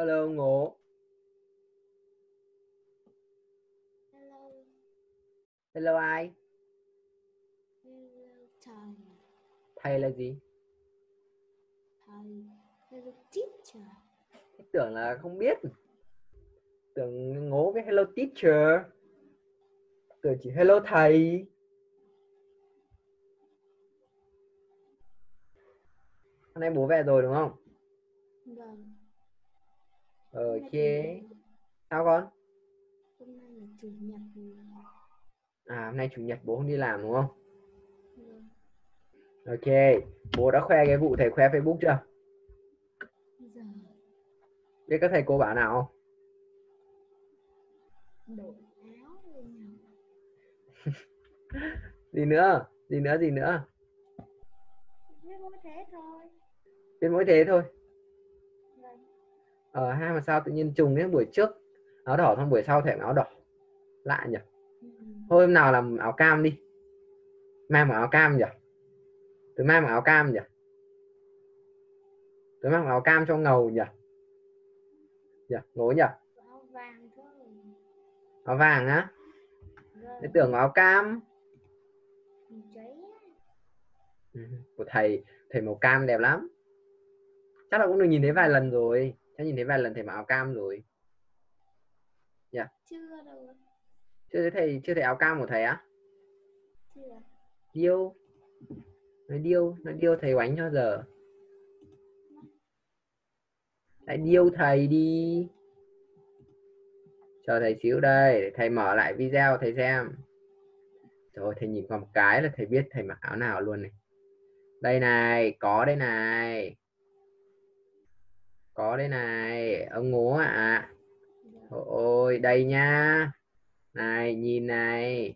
hello ngố Hello, hello ai? Hello thầy, thầy là gì? Thầy, hello teacher. tưởng là không biết. Tưởng ngố với hello teacher. Tưởng chỉ hello thầy. Hôm nay bố về rồi đúng không? Vâng. Ờ, ok thì- sao con? Hôm nay là chủ nhật. à hôm nay chủ nhật bố không đi làm đúng không? Vâng. ok bố đã khoe cái vụ thầy khoe facebook chưa? Giờ biết các thầy cô bảo nào không? Gì nữa? Gì nữa gì nữa? Biết mỗi thế thôi. biết mỗi thế thôi. Ờ hai mà sao tự nhiên trùng cái buổi trước áo đỏ xong buổi sau thèm áo đỏ? Lạ nhỉ? Ừ. thôi hôm nào làm áo cam đi. Mai mặc áo cam nhỉ? Từ mai mặc áo cam nhỉ? Mai mặc áo cam cho ngầu nhỉ? Nhỉ ngố nhỉ? Áo vàng thôi. áo vàng á? Vâng. Thế tưởng áo cam. Ừ, của thầy thầy màu cam đẹp lắm. Chắc là cũng được nhìn thấy vài lần rồi chắc nhìn thấy vài lần thầy mặc áo cam rồi. Chưa đâu. chưa thấy thầy chưa thấy áo cam của thầy á? Chưa. điêu. Nói điêu nói điêu thầy oánh cho giờ. Lại điêu thầy đi. Chờ thầy xíu đây để thầy mở lại video thầy xem. Rồi thầy nhìn qua một cái là thầy biết thầy mặc áo nào luôn này. Đây này có đây này có đây này ông ngố ạ. Vâng. ôi đây nha. Này nhìn này.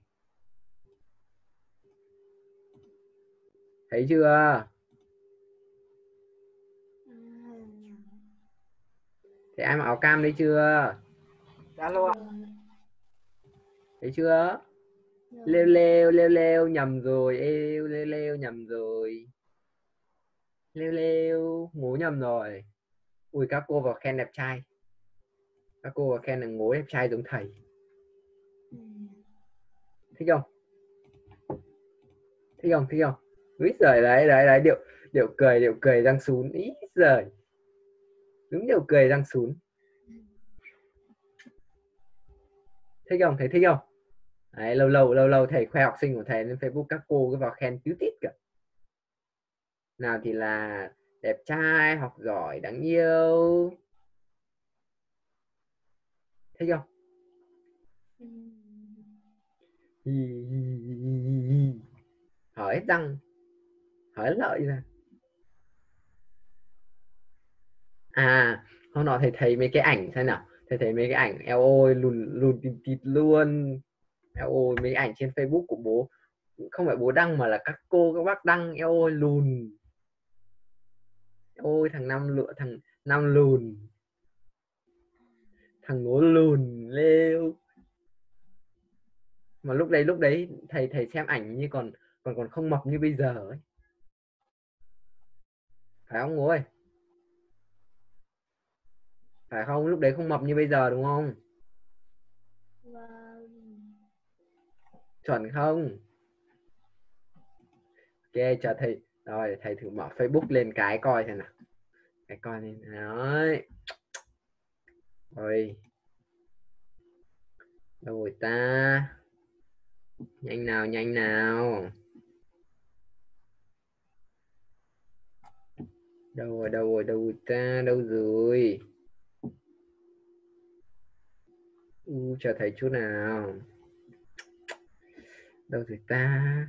Thấy chưa? À. thấy ai mặc áo cam đấy chưa? Alo Vâng. thấy chưa? Lêu lêu lêu lêu nhầm rồi. Êu lêu lêu nhầm rồi. Lêu lêu ngố nhầm rồi ui các cô vào khen đẹp trai. Các cô vào khen là ngố đẹp trai giống thầy. Ừ. thích không? Thích không? Thích không? Úi giời đấy đấy đấy điệu điệu cười điệu cười răng sún. Ý giời. Đúng điệu cười răng sún. Thích không? Thấy thích không? Đấy lâu lâu lâu lâu thầy khoe học sinh của thầy lên facebook các cô cứ vào khen cứu tít cả nào thì là đẹp trai, học giỏi, đáng yêu. Thấy không hỏi răng hỏi lợi ra. À hôm nọ thầy thấy mấy cái ảnh xem nào. Thầy thấy mấy cái ảnh eo ôi, lùn lùn tịt tịt luôn. Eo ôi, mấy ảnh trên facebook của bố. Không phải bố đăng mà là các cô, các bác đăng eo ôi, lùn ôi, thằng năm lựa thằng năm lùn. Thằng ngố lùn lêu. Mà lúc đấy lúc đấy thầy thầy xem ảnh như còn còn còn không mập như bây giờ ấy. Phải không ngố ơi? Phải không? Lúc đấy không mập như bây giờ, đúng không? Wow. chuẩn không? Ok chờ thầy rồi, thầy thử mở facebook lên cái coi xem nào. Cái coi lên. Đấy. Rồi. Đâu rồi ta? Nhanh nào nhanh nào. Đâu rồi đâu rồi đâu rồi ta? Đâu rồi? U, chờ thầy chút nào. Đâu rồi ta?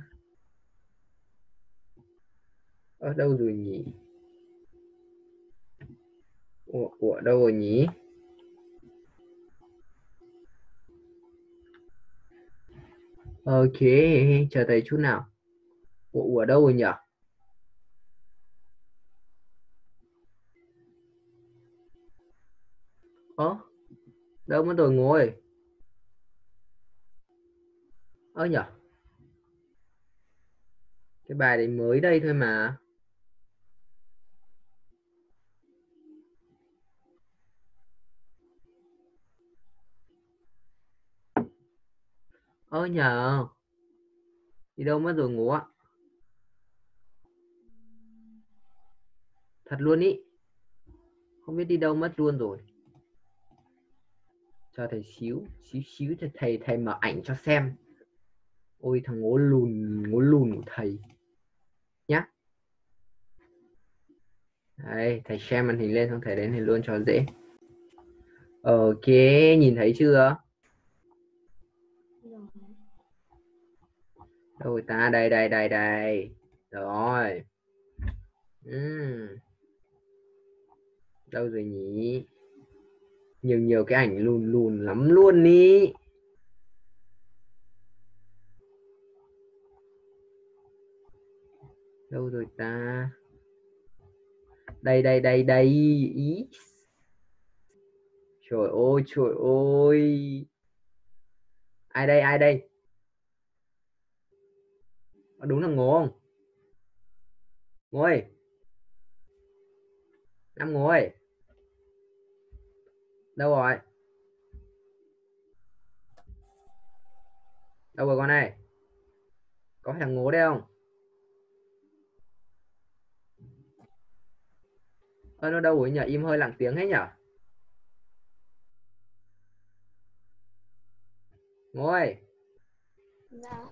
Ở đâu rồi nhỉ? Ủa, ủa đâu rồi nhỉ? Ok chờ thầy chút nào. Ủa, ủa đâu rồi nhỉ? Ơ đâu mất rồi ngồi? Ơ nhỉ cái bài đấy mới đây thôi mà. Ơ, nhờ. Đi đâu mất rồi ngủ ạ thật luôn ý. Không biết đi đâu mất luôn rồi. Cho thầy xíu xíu xíu cho thầy thầy mở ảnh cho xem. Ôi, thằng ngố lùn ngố lùn của thầy. Nhá. Đây, thầy share màn hình lên xong thầy đến thì luôn cho dễ. Ok, nhìn thấy chưa? Đâu rồi ta, đây đây đây đây. Rồi. Uhm. đâu rồi nhỉ? Nhiều nhiều cái ảnh lùn lùn lắm luôn đi đâu rồi ta? Đây đây đây đây. Ý. Trời ơi trời ơi. Ai đây ai đây? Đúng là ngố không? Ngố ơi năm ngố ơi đâu rồi? Đâu rồi con này? Có phải thằng ngố đây không? Ơ, nó đâu rồi nhỉ? Im hơi lặng tiếng hết nhở ngồi. Dạ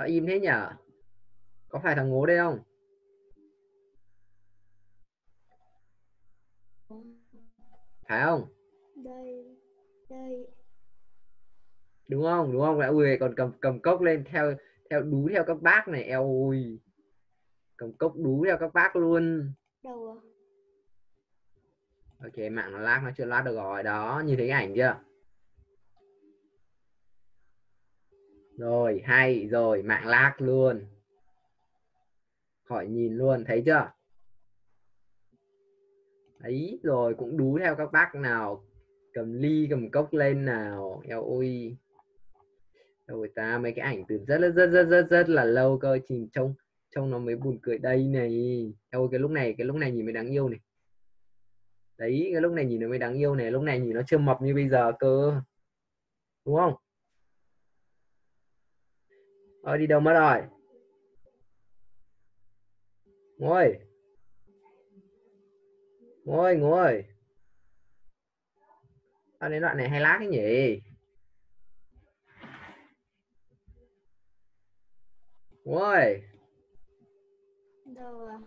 nó im thế nhở? Có phải thằng ngố đây không? Phải không? Đây đây. Đúng không? Đúng không? Lại ui còn cầm cầm cốc lên theo theo đú theo các bác này. Eo ui cầm cốc đú theo các bác luôn. Đâu à? Ok mạng nó lag nó chưa lag được rồi. Đó nhìn thấy cái ảnh chưa rồi, hay rồi, mạng lag luôn. Khỏi nhìn luôn, thấy chưa? Đấy rồi, cũng đú theo các bác nào. Cầm ly, cầm cốc lên nào. Eo ôi. Rồi ta, mấy cái ảnh từ rất rất rất rất rất rất là lâu cơ. Chìm trông trông nó mới buồn cười. Đây này. Eo cái lúc này, cái lúc này nhìn mới đáng yêu này. Đấy, cái lúc này nhìn nó mới đáng yêu này. Lúc này nhìn nó chưa mập như bây giờ cơ. Đúng không? Ờ đi đâu mất rồi? Ngồi. Ngồi ngồi. À, đến đoạn này hay lát cái nhỉ? Ngồi. Đâu à?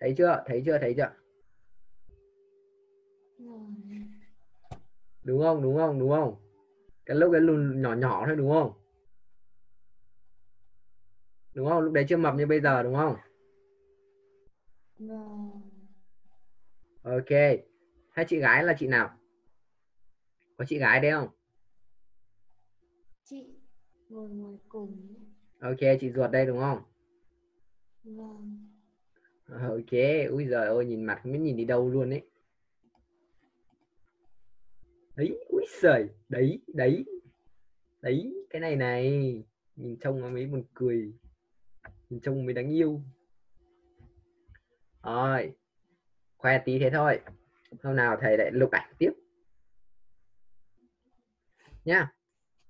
Thấy chưa? Thấy chưa? Thấy chưa? Đúng không? Đúng không? Đúng không cái lúc cái lùn nhỏ nhỏ thôi đúng không? Đúng không? Lúc đấy chưa mập như bây giờ đúng không? Ok. Hai chị gái là chị nào? Có chị gái đấy không? Chị ngồi ngoài cùng ok chị ruột đây đúng không? Vâng. Ok. Ui giời ơi nhìn mặt không biết nhìn đi đâu luôn ấy đấy, úi giời, đấy đấy. Đấy, cái này này, nhìn trông nó mới buồn cười. Nhìn trông mới đáng yêu. Rồi, khoe tí thế thôi. Hôm nào thầy lại lục ảnh tiếp. Nhá,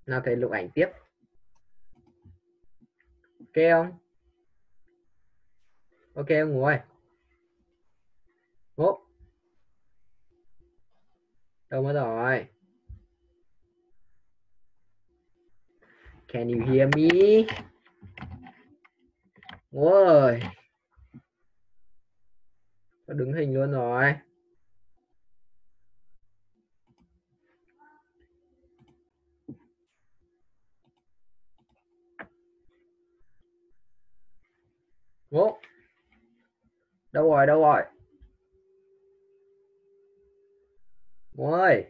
nào thầy lục ảnh tiếp. Ok không? Ok không ngủ ơi đâu mất rồi. Can you hear me? Ôi nó đứng hình luôn rồi. Ủa. đâu rồi đâu rồi? Why ơi.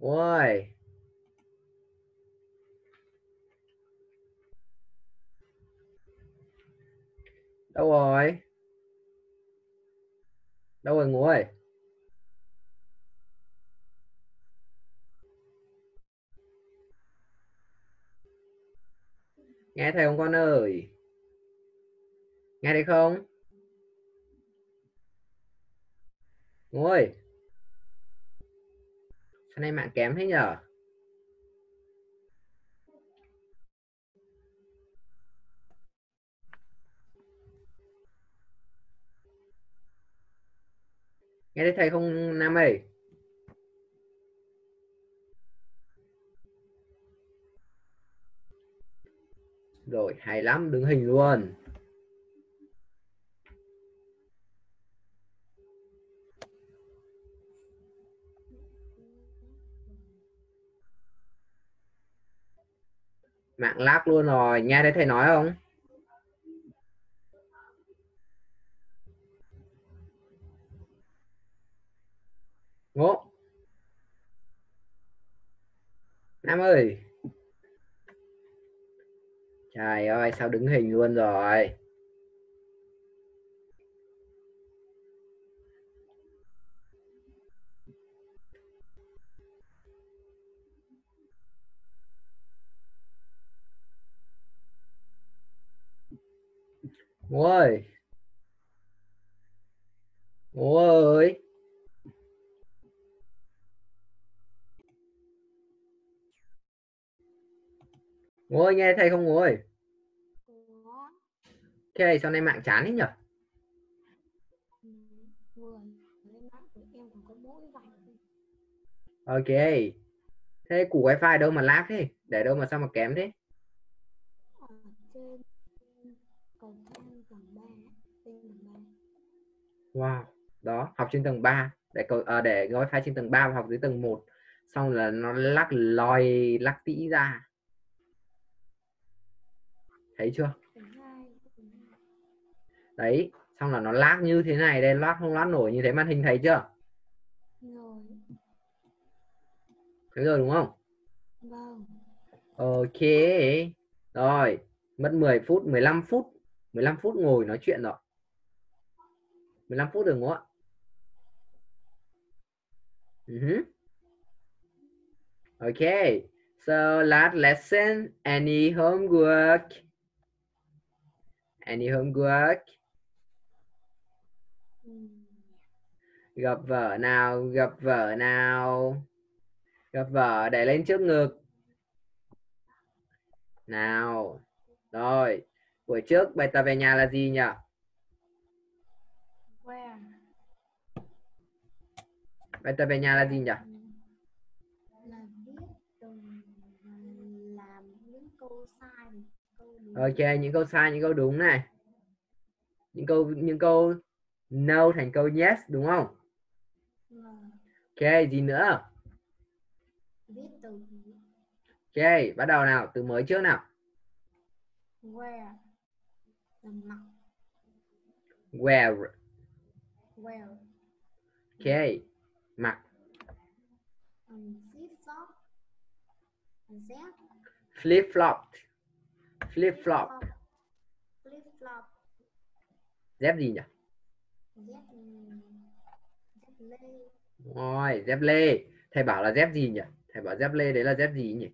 Ơi. Đâu rồi? Đâu rồi ngủ ơi? Nghe thầy không con ơi? Nghe thấy không? Ngồi. Sao nay mạng kém thế nhở? Nghe thấy thầy không, nam ơi? Rồi, hay lắm, đứng hình luôn. Mạng lag luôn rồi, nghe thấy thầy nói không? Ngộ. Nam ơi trời ơi sao đứng hình luôn rồi? Ngô ơi ơi Ngô ơi nghe thầy không ơi có. Thế sau này mạng chán thế nhỉ ừ, Ok. Thế củ wifi đâu mà lag thế? Để đâu mà sao mà kém thế? Wow Đó học trên tầng 3 Để cầu à, để wifi trên tầng 3 và học dưới tầng 1 Xong là nó lắc lòi lắc tĩ ra Thấy chưa Đấy Xong là nó lag như thế này đây Lag không lag nổi như thế màn hình thấy chưa rồi Thấy rồi đúng không vâng Ok. Rồi, mất 10 phút, 15 phút. 15 phút ngồi nói chuyện rồi. 15 phút được không ạ? Uh-huh. Okay. So last lesson, any homework? Any homework? ừ. Gặp vợ nào, gặp vợ nào. Gặp vợ để lên trước ngực. Nào. Rồi. Buổi trước bài tập về nhà là gì nhỉ? Bài tập về nhà là gì nhỉ? Ừ. là viết từng làm những câu sai này, câu đúng Ok, những câu sai, những câu đúng này. Những câu những câu no thành câu yes đúng không? Vâng. Ok, gì nữa? Ok, bắt đầu nào, từ mới trước nào. where Wear. where Ok. Mặc. flip flop Flip flop. Flip flop. flip flop Dép gì nhỉ? dép dép lê Rồi, dép lê. Thầy bảo là dép gì nhỉ? Thầy bảo dép lê đấy là dép gì nhỉ?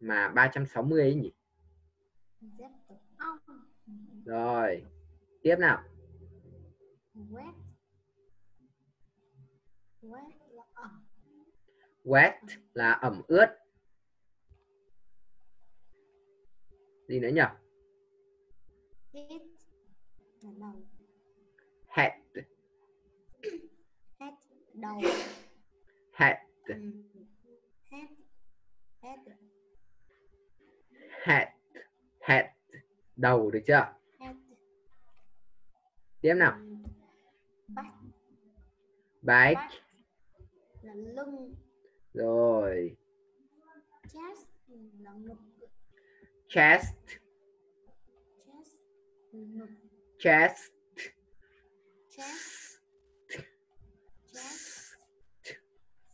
Mà 360 ấy nhỉ? dép Rồi. Tiếp nào. wet wet là ẩm Wet là ẩm ướt. Gì nữa nhỉ? head là đầu Head. head đầu Head. Head head Head. Head. Đầu được chưa? head Tiếp nào. Back Bike. back là lưng Rồi. chest là ngực Chest. chest Chest. chest chest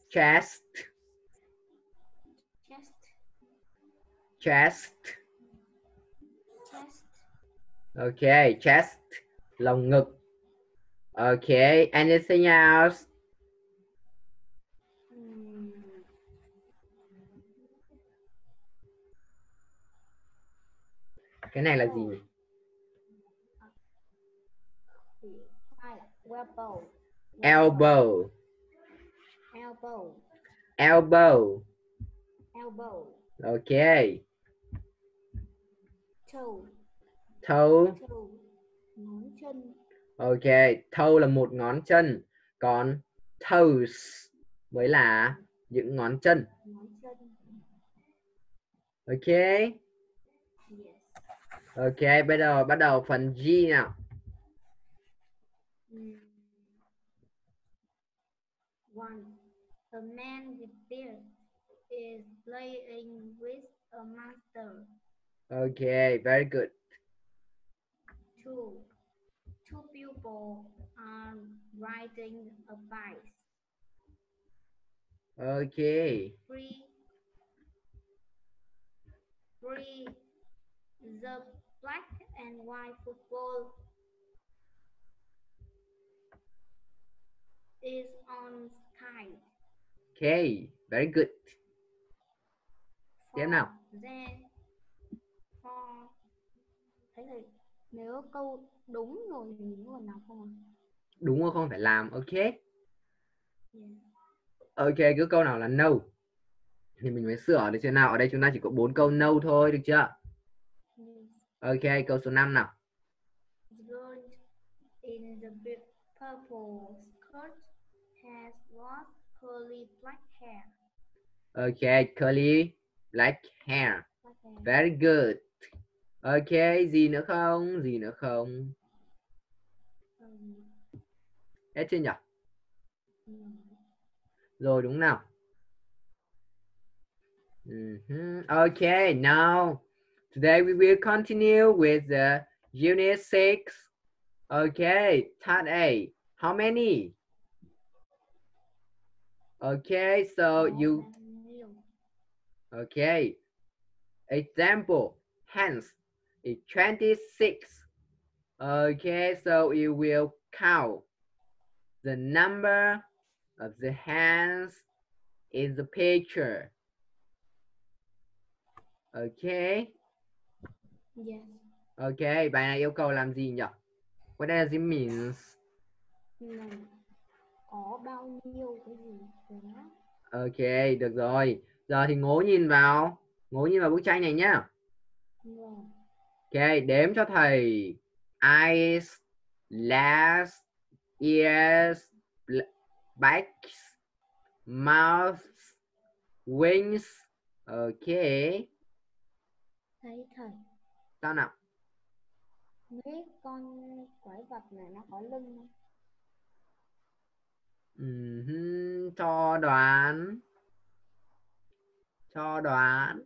Chest. chest Chest. chest. Lồng ngực. Ok, anything else? Cái này là gì nhỉ? elbow. Elbow. Elbow elbow okay ok. Toe toe toe ngón chân ok toe là một ngón chân, còn toes mới là những ngón chân ngón chân. Ok ok bây giờ bắt đầu phần G nào Mm. One, a man with beard is playing with a monster. ok very good Two, two people are riding a bike. ok Three, three, the black and white football is on sky. ok very good Tiếp nào. Then, for thế thì nếu câu đúng rồi thì mình có đọc không ạ? đúng không không phải làm ok Yeah. ok cứ câu nào là no thì mình mới sửa được chưa nào ở đây chúng ta chỉ có bốn câu no thôi được chưa. Ok câu số 5 nào. Girl in the big purple skirt has lost curly black hair. ok curly black hair. Hair. very good. Ok gì nữa không? Gì nữa không? Um, hết chưa nhỉ? um, rồi đúng nào. Mhm. okay now today we will continue with the unit 6 okay part A how many okay so you? Okay. Example, hence is 26. Okay, so you will count the number of the hands in the picture. Okay. Yes. Okay, bài này yêu cầu làm gì nhỉ? What does it means? Là có bao nhiêu cái gì đó. Ok, được rồi. Giờ thì ngố nhìn vào, ngố nhìn vào bức tranh này nhá. Yeah. Ok, đếm cho thầy eyes, legs, ears, backs, mouth, wings. Ok, Thấy thầy, sao nào? mấy con quái vật này nó có lưng không? Ừm, cho đoán. Cho đoán.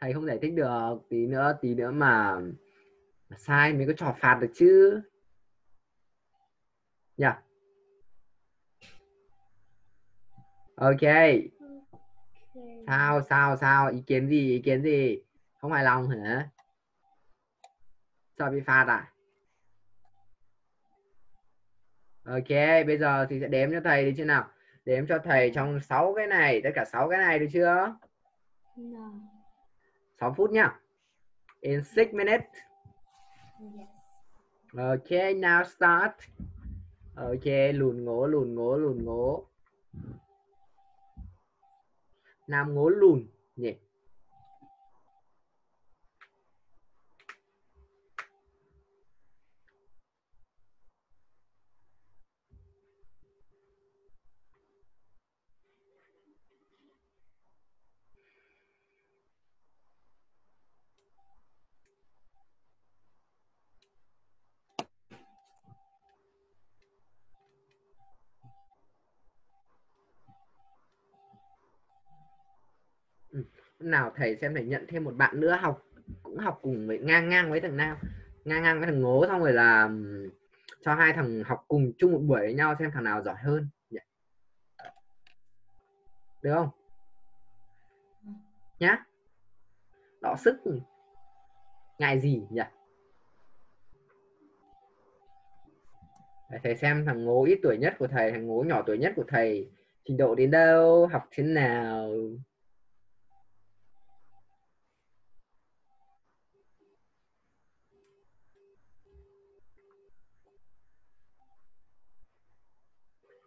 Thầy không giải thích được. Tí nữa, tí nữa mà, mà sai mới có trò phạt được chứ. Nhỉ? Ok. Ok. sao sao sao ý kiến gì ý kiến gì không hài lòng hả sợ bị phạt à ok bây giờ thì sẽ đếm cho thầy đi chưa nào. Đếm cho thầy trong 6 cái này tất cả 6 cái này được chưa? No. 6 phút nhá. In 6 minutes. Yes. ok now start. Ok lùn ngố lùn ngố lùn ngố. Nam ngố lùn nhỉ Ừ. Nào thầy xem thầy nhận thêm một bạn nữa học, cũng học cùng với ngang ngang với thằng nào ngang ngang với thằng ngố, xong rồi là cho hai thằng học cùng chung một buổi với nhau xem thằng nào giỏi hơn. Dạ. Được không? Nhá. Đọ sức. Ngại gì nhỉ? Thầy xem thằng ngố ít tuổi nhất của thầy, thằng ngố nhỏ tuổi nhất của thầy trình độ đến đâu, học thế nào?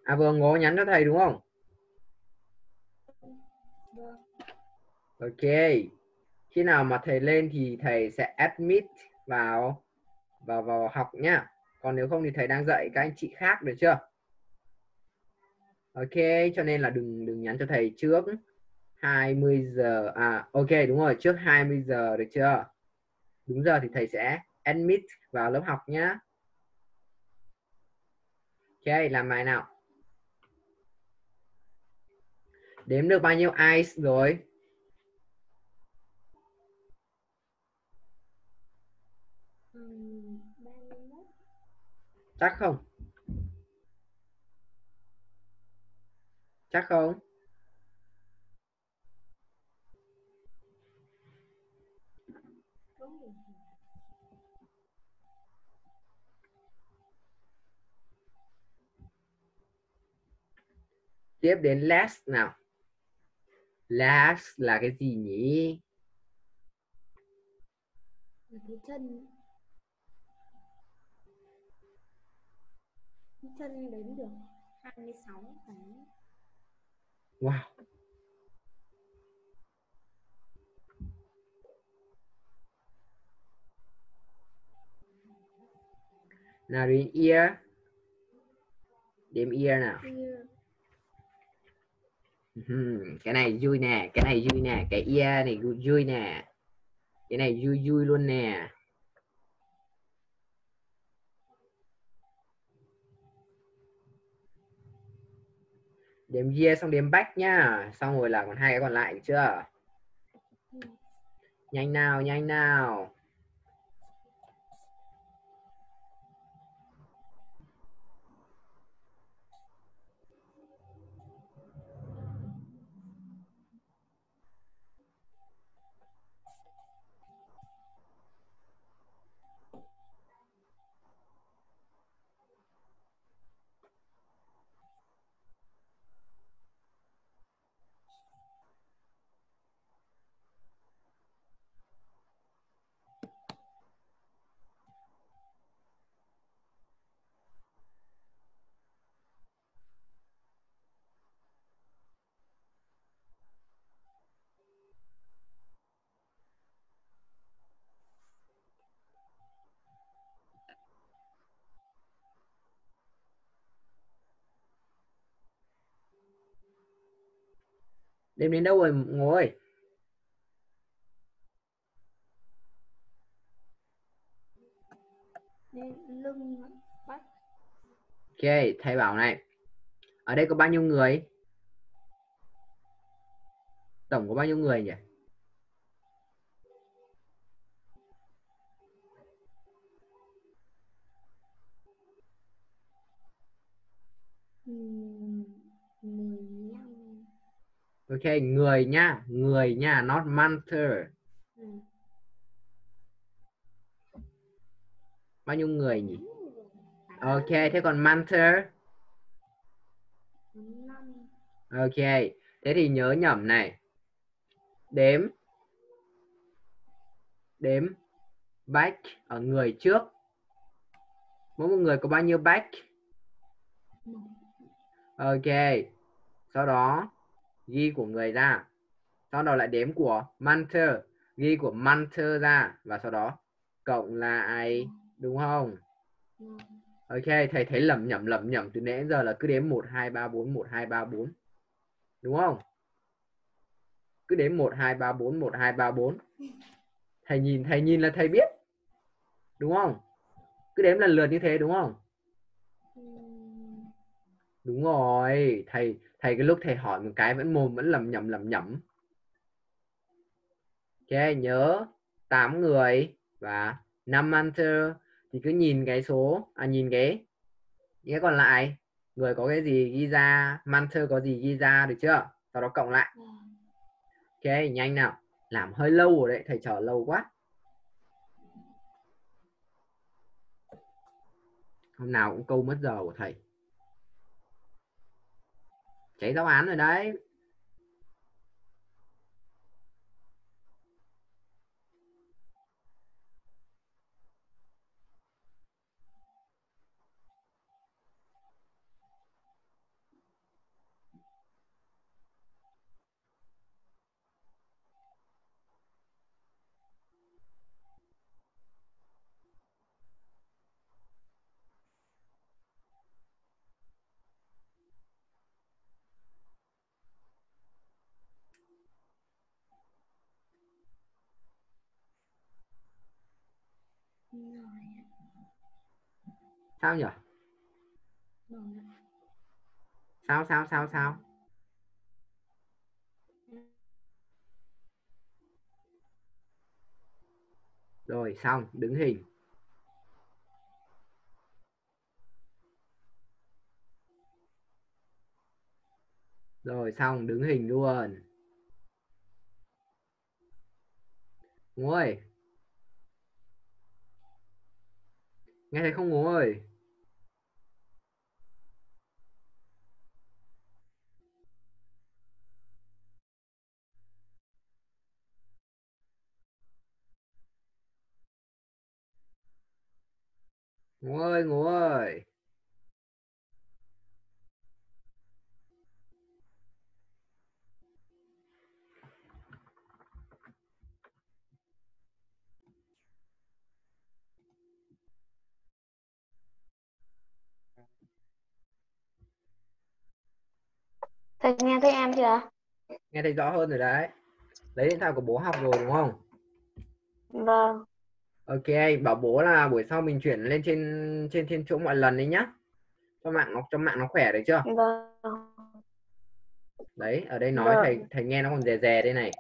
À vừa ngó nhắn cho thầy, đúng không? Ok. Khi nào mà thầy lên thì thầy sẽ admit vào vào vào học nhá. Còn nếu không thì thầy đang dạy các anh chị khác được chưa? Ok, cho nên là đừng đừng nhắn cho thầy trước 20 giờ. À ok, đúng rồi, trước 20 giờ được chưa? Đúng giờ thì thầy sẽ admit vào lớp học nhá. Ok, làm bài nào? Đếm được bao nhiêu ice rồi? Chắc không? Chắc không? Tiếp đến last nào last là cái gì nhỉ Là cái chân. Cái chân đếm được 26 cái. wow nào đến ear đếm ear nào Ear. Cái này vui nè cái này vui nè cái ear này vui, nè. Cái này vui vui luôn nè. Đếm ear xong đếm back nhá xong rồi là còn hai cái còn lại được chưa? Ừ. nhanh nào nhanh nào đếm đến đâu rồi ngồi? Nên lưng bắt. Ok thầy bảo này. Ở đây có bao nhiêu người? Tổng có bao nhiêu người nhỉ? Ừm, 15. Ok người nhá người nha not monster Ừ. bao nhiêu người nhỉ? Ok thế còn monster 5. ok thế thì nhớ nhẩm này. Đếm. Đếm. Back ở người trước. Mỗi một người có bao nhiêu back ok sau đó ghi của người ra. Sau đó lại đếm của monster ghi của monster ra và sau đó cộng lại đúng không? Ok thầy thấy lầm nhầm lầm nhầm từ nãy giờ là cứ đếm 1 2 3 4 1 2 3 4 đúng không? Cứ đếm 1 2 3 4 1 2 3 4 thầy nhìn thầy nhìn là thầy biết. Đúng không? Cứ đếm lần lượt như thế đúng không? Đúng rồi thầy thầy cái lúc thầy hỏi một cái vẫn mồm, vẫn lầm nhầm lầm nhầm ok, nhớ 8 người và 5 answer thì cứ nhìn cái số à nhìn cái cái còn lại, người có cái gì ghi ra Manter có gì ghi ra được chưa? Sau đó cộng lại. Ok, nhanh nào. Làm hơi lâu rồi đấy, thầy chờ lâu quá. Hôm nào cũng câu mất giờ của thầy chạy giáo án rồi đấy. Sao nhỉ sao sao sao sao? Rồi, xong, đứng hình. Rồi, xong, đứng hình luôn. Ngồi. Nghe thấy không? Ngồi. Ngố ơi ngố ơi. Thầy nghe thấy em chưa? nghe thấy rõ hơn rồi đấy. Lấy điện thoại của bố học rồi đúng không? Vâng, ok bảo bố là buổi sau mình chuyển lên trên trên trên chỗ mọi lần đấy nhá. Cho mạng nó cho mạng nó khỏe được chưa? Vâng, đấy ở đây nói Vâng. thầy thầy nghe nó còn rè rè đây này.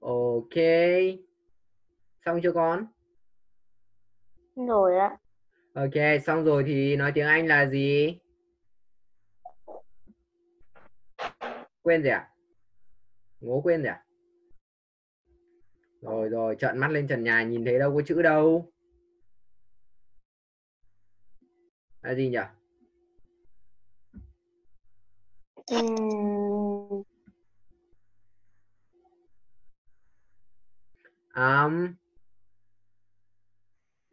Ok. Xong chưa con? Rồi ạ. ok xong rồi thì nói tiếng Anh là gì? Quên rồi à? Ngố quên rồi à rồi rồi trợn mắt lên trần nhà nhìn thấy đâu có chữ đâu. Là gì nhỉ Ừm, ấm.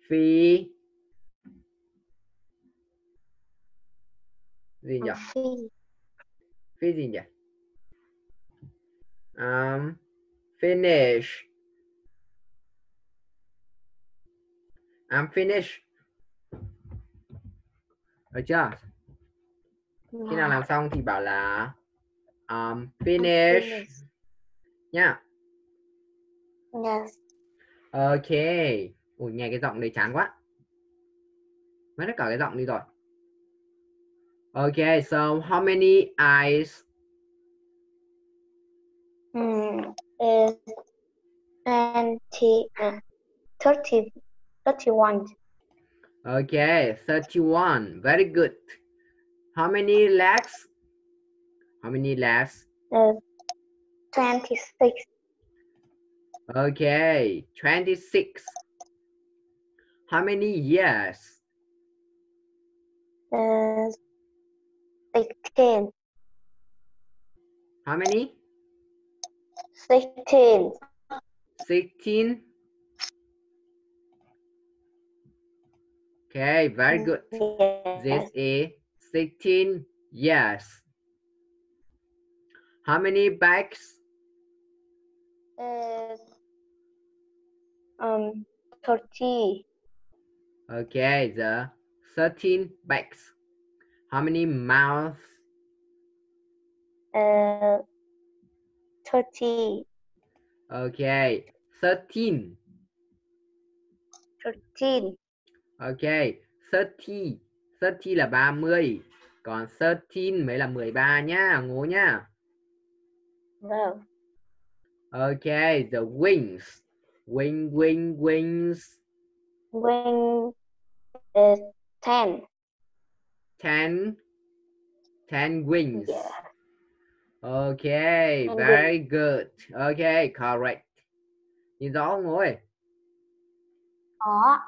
Phi. Gì nhỉ phi, phi gì nhỉ? Um, finish I'm finished. Được chưa? Khi nào là làm xong thì bảo là um, finish. Finished. nhá Yes, ok. Ui nghe cái giọng này chán quá. Mất hết cả cái giọng đi rồi. Ok so how many eyes? Ừm, is twenty, uh, thirty, thirty-one. okay 31 very good. How many legs how many legs Is uh, twenty-six. okay 26 how many years? Is sixteen, how many? Sixteen. 16 Okay, very good. This is 16 years. How many bags? Uh, um, 30. Okay, the 13 bags. How many mouths? Uh, 30. Okay, 13. 13. Ok, 30, 30 là 30, còn 13 mới là 13 nhá, ngố nhá. Vâng. Ok, the wings. Wing, wing, wings. Wing is 10. 10. 10 wings. Yeah. Okay, Ten very wings. good. OK, correct. Nhìn rõ không ngồi? Có.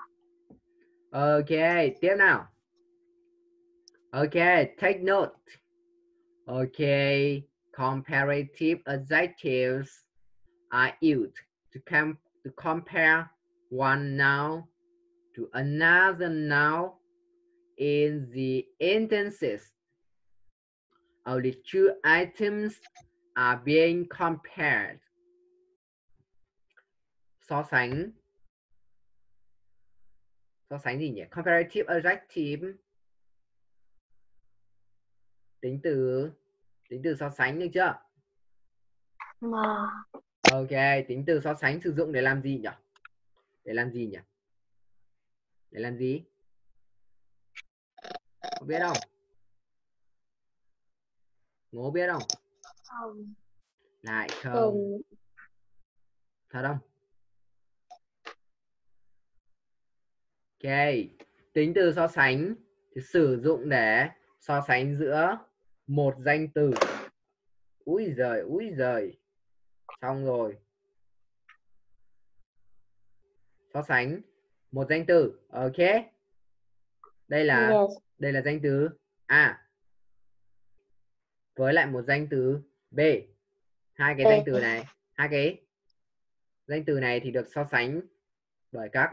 Okay, tiếp nào. Okay, take note. Okay, comparative adjectives are used to com to compare one noun to another noun in the instances the two items are being compared. So sánh so sánh gì nhỉ? Comparative adjective tính từ tính từ so sánh được chưa? Mà Ok, tính từ so sánh sử dụng để làm gì nhỉ? Để làm gì nhỉ? để làm gì có biết không ngố biết không Không. lại không Không. thật không ok tính từ so sánh thì sử dụng để so sánh giữa một danh từ. Úi giời úi giời. Xong rồi. So sánh một danh từ ok. Đây là Yes. đây là danh từ A với lại một danh từ B. Hai cái B. danh từ này hai cái danh từ này thì được so sánh bởi các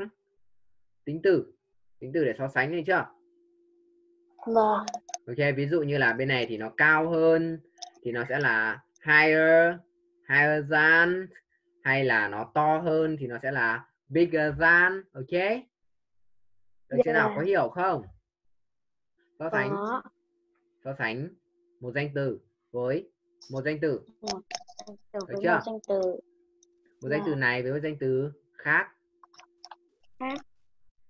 tính từ tính từ để so sánh được chưa Vâng. ok ví dụ như là bên này thì nó cao hơn thì nó sẽ là higher higher than hay là nó to hơn thì nó sẽ là bigger than ok được chưa nào Yeah. có hiểu không so sánh Có. so sánh một danh từ với một danh từ Từ với chưa? một danh từ. một danh từ Dạ. này với một danh từ khác Khác.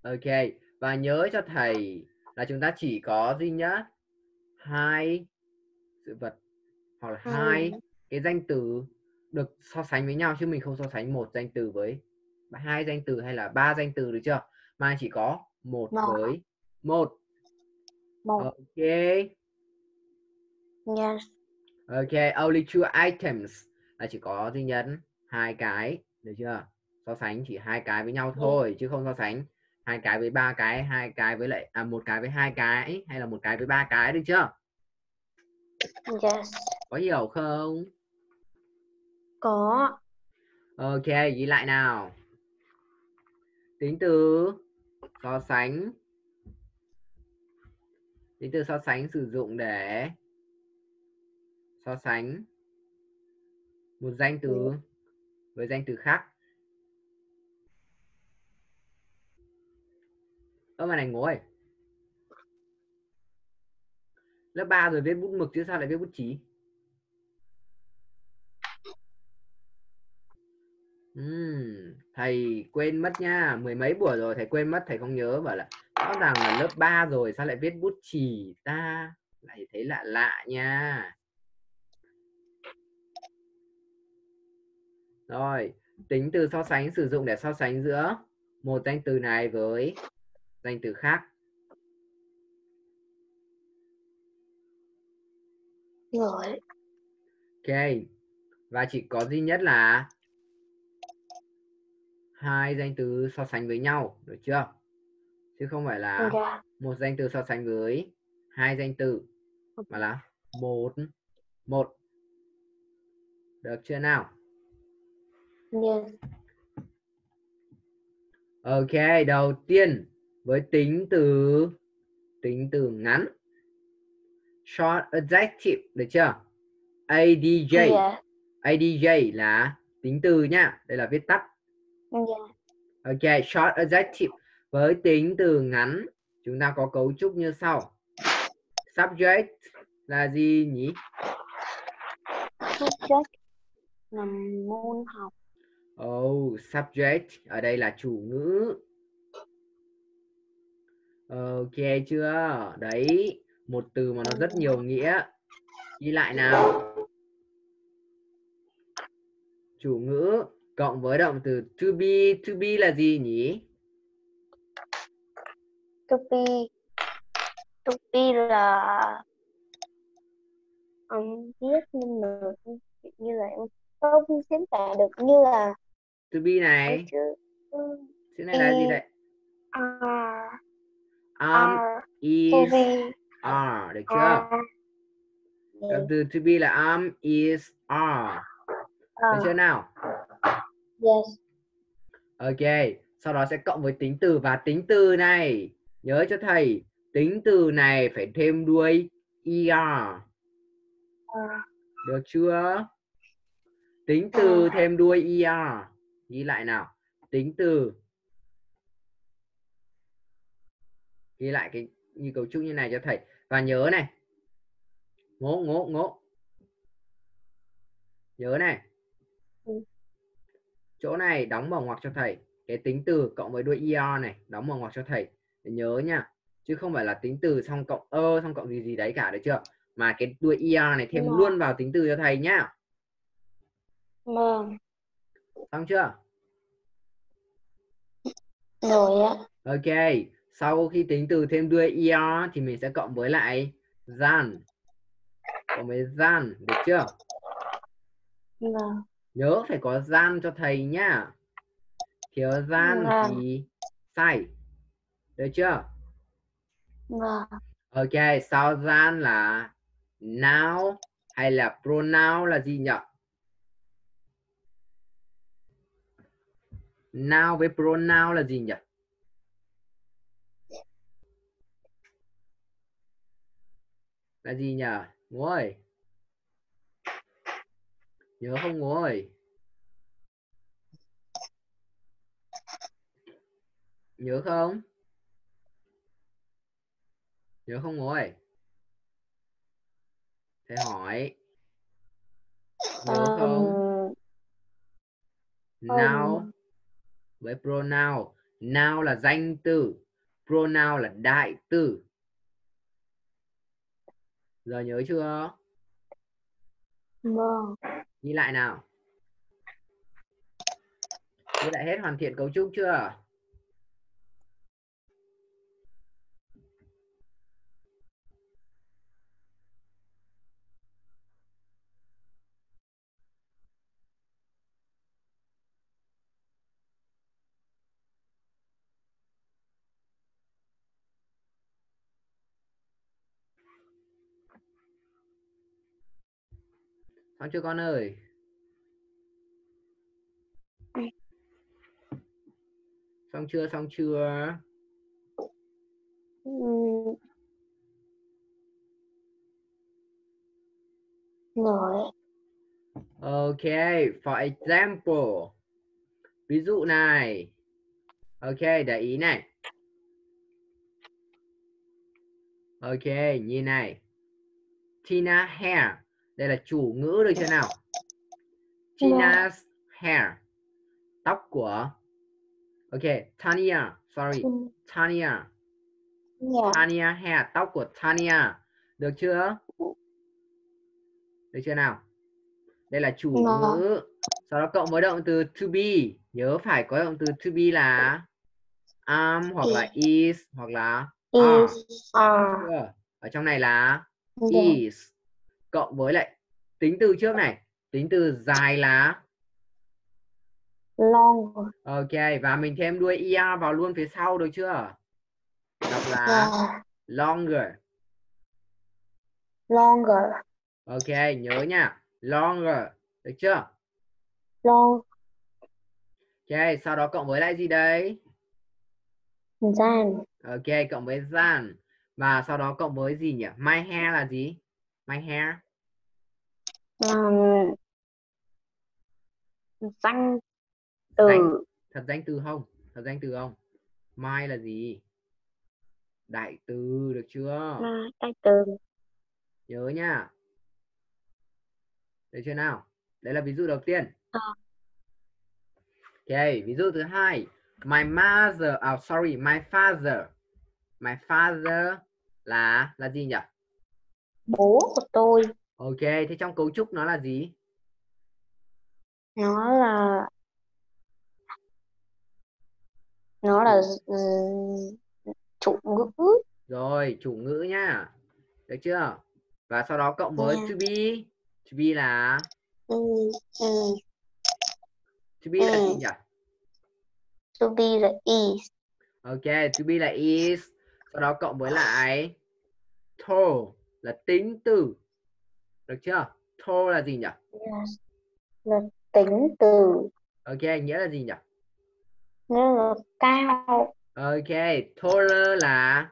Ok và nhớ cho thầy là chúng ta chỉ có duy nhất hai sự vật hoặc là Hai. hai cái danh từ được so sánh với nhau chứ mình không so sánh một danh từ với hai danh từ hay là ba danh từ được chưa mà chỉ có một Một. với một Một. ok Yes. Ok, only two items là chỉ có duy nhất hai cái, được chưa? So sánh chỉ hai cái với nhau thôi chứ không so sánh hai cái với ba cái, hai cái với lại à một cái với hai cái hay là một cái với ba cái được chưa? Yes. Có hiểu không? Có. Ok, ghi lại nào. Tính từ so sánh. Tính từ so sánh sử dụng để so sánh một danh từ với danh từ khác. Ơ mà này ngố ơi. Lớp 3 rồi viết bút mực chứ sao lại viết bút chì? Uhm, thầy quên mất nha, mười mấy buổi rồi thầy quên mất, thầy không nhớ bảo là rõ ràng là lớp 3 rồi sao lại viết bút chì ta? Lại thấy lạ lạ nha. Rồi, tính từ so sánh sử dụng để so sánh giữa một danh từ này với danh từ khác. Rồi. Ok. Và chỉ có duy nhất là hai danh từ so sánh với nhau, được chưa? Chứ không phải là Dạ. một danh từ so sánh với hai danh từ mà là một một. Được chưa nào? Yes. Ok, đầu tiên với tính từ tính từ ngắn. Short adjective, được chưa? ADJ. Yes. ADJ là tính từ nhá. Đây là viết tắt. Yes. Ok, short adjective. Với tính từ ngắn, chúng ta có cấu trúc như sau. Subject là gì nhỉ? Subject là môn học. Oh, subject ở đây là chủ ngữ. Ok chưa? Đấy, một từ mà nó rất nhiều nghĩa. Ghi lại nào. Chủ ngữ cộng với động từ to be. To be là gì nhỉ? To be. To be là um, viết nhưng mà như là em không diễn tả được như là To be này, chữ ừ, này là gì đấy? R Am, is, are, được chưa? Động từ to be là am, is, are. Được chưa nào? yes. Ok, sau đó sẽ cộng với tính từ và tính từ này. Nhớ cho thầy tính từ này phải thêm đuôi er. Được chưa? Tính từ thêm đuôi er. Ghi lại nào. Tính từ ghi lại cái như cấu trúc như này cho thầy. Và nhớ này. Ngố ngố ngố. Nhớ này. Ừ. chỗ này đóng mở ngoặc cho thầy. Cái tính từ cộng với đuôi er này đóng mở ngoặc cho thầy. Để nhớ nha. Chứ không phải là tính từ xong cộng ơ xong cộng gì gì đấy cả được chưa? Mà cái đuôi er này thêm Vâng. luôn vào tính từ cho thầy nhá. Vâng. Xong chưa? Rồi ạ. Ok sau khi tính từ thêm đuôi er thì mình sẽ cộng với lại gian cộng với gian được chưa? Vâng. Nhớ phải có gian cho thầy nhá. Thiếu gian Vâng. thì sai. Được chưa? Vâng. Ok sau gian là noun hay là pronoun là gì nhỉ? Noun với pronoun là gì nhỉ là gì nhỉ? Ngố ơi. Nhớ không ngố ơi? Nhớ không? Nhớ không ngố ơi? Thầy hỏi. Nhớ không? Ừm, noun không. với pronoun. Noun là danh từ. Pronoun là đại từ giờ nhớ chưa? Vâng. Ghi lại nào. Ghi lại hết hoàn thiện cấu trúc chưa xong chưa con ơi? Ừ. xong chưa xong chưa? Ừm. rồi. Ok for example. Ví dụ này. Ok để ý này. Ok nhìn này. Tina hair đây là chủ ngữ được chưa nào? Tina's hair. Tóc của ok Tania sorry Ừm, Tania. Dạ. Tania hair tóc của Tania. Được chưa? Được chưa nào? Đây là chủ ngữ. Sau đó cộng với động từ to be. Nhớ phải có động từ to be là am hoặc là is hoặc là are. ở trong này là dạ. is cộng với lại tính từ trước này tính từ dài là long. Ok và mình thêm đuôi er vào luôn phía sau được chưa? Đọc là dạ. longer. Longer. Ok nhớ nha longer được chưa? Long. Ok sau đó cộng với lại gì đấy gian. Ok cộng với gian. Và sau đó cộng với gì nhỉ? My hair là gì my hair. Um, danh từ. Danh. thật danh từ không? Thật danh từ không? My là gì? Đại từ được chưa? Đại từ. Nhớ nhá. Được chưa nào? Đấy là ví dụ đầu tiên. Ờ. ok ví dụ thứ hai. My mother oh sorry my father. My father là là gì nhỉ bố của tôi. Ok thế trong cấu trúc nó là gì? Nó là nó là ừ, chủ ngữ. Rồi chủ ngữ nhá. Được chưa? Và sau đó cộng với Nha. to be. To be là ừ, ừ, to be là gì Ừ. nhỉ? To be là is. Ok, to be là is. Sau đó cộng với lại. To là tính từ. Được chưa? To là gì nhỉ? là, là tính từ Ok, nghĩa là gì nhỉ? nó là cao Ok, taller là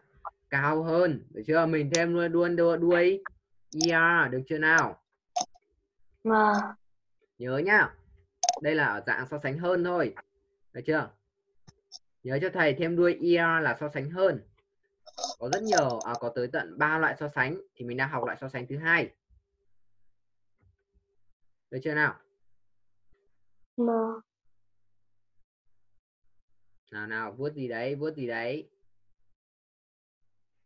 cao hơn. Được chưa? Mình thêm luôn đuôi đuôi, đuôi er được chưa nào? mà Nhớ nhá. Đây là ở dạng so sánh hơn thôi. Được chưa? Nhớ cho thầy thêm đuôi er là so sánh hơn. Có rất nhiều à, có tới tận 3 loại so sánh thì mình đang học loại so sánh thứ hai. Được chưa nào? mà. Nào nào vuốt gì đấy vuốt gì đấy.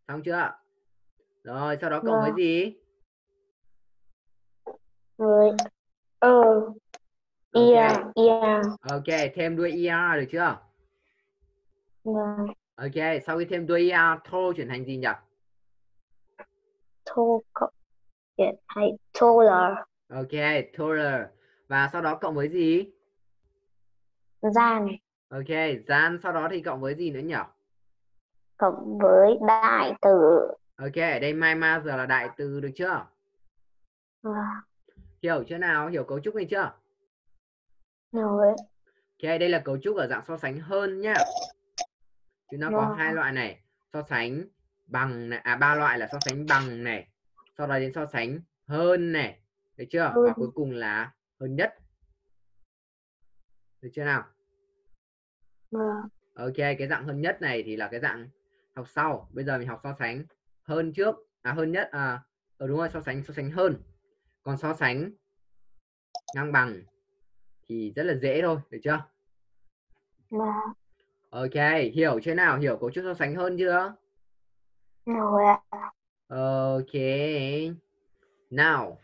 Xong chưa? Rồi sau đó cộng với Vâng. gì? Với ờ. Yeah yeah ok thêm đuôi er được chưa? Vâng ok sau khi thêm đuôi er thô chuyển thành gì nhỉ? Thô cộng chuyển thành taller. Ok taller. Và sau đó cộng với gì? Gian ok gian sau đó thì cộng với gì nữa nhỉ? Cộng với đại từ. Ok ở đây my mother là đại từ được chưa? Vâng, hiểu chưa nào? Hiểu cấu trúc này chưa? Rồi. Ok, đây là cấu trúc ở dạng so sánh hơn nhá. Chúng nó có Vâng. hai loại này, so sánh bằng này, à ba loại là so sánh bằng này, sau đó đến so sánh hơn này, được chưa? Và Hơn. cuối cùng là hơn nhất. Được chưa nào? vâng Ok, cái dạng hơn nhất này thì là cái dạng học sau. Bây giờ mình học so sánh hơn trước, à hơn nhất à ờ đúng rồi, so sánh so sánh hơn. Còn so sánh ngang bằng thì rất là dễ thôi, được chưa? Ok, hiểu chưa nào? Hiểu cấu trúc so sánh hơn chưa? rồi ạ Okay. Now,